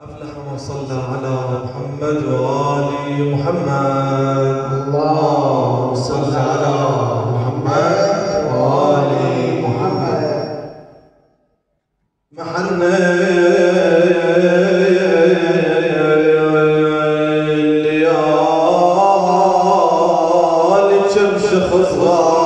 أفلح من صلى على محمد وآل محمد. اللهم صل على محمد وآل محمد. محنّا خضراء.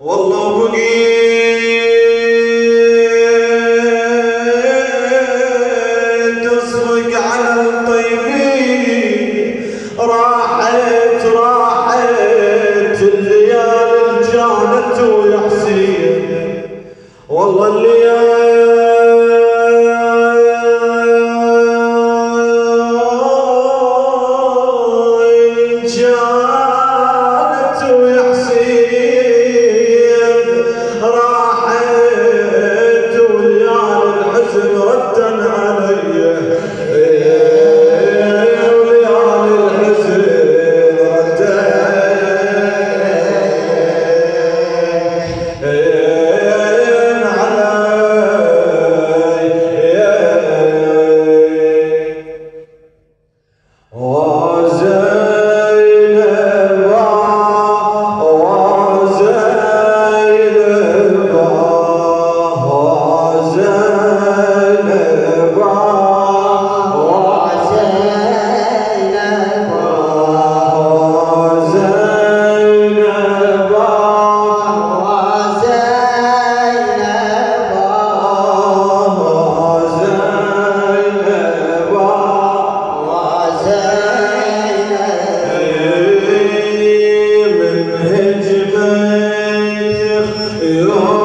والله بقيت تصفق على الطيبين. راحت راحت الليالي الجانت ويا والله الليالي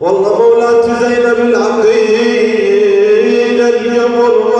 والله مولاتي زينب العقيدة الجمر